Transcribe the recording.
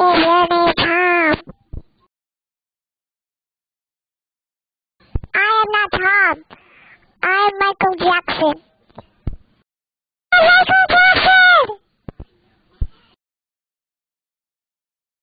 I am not Tom. I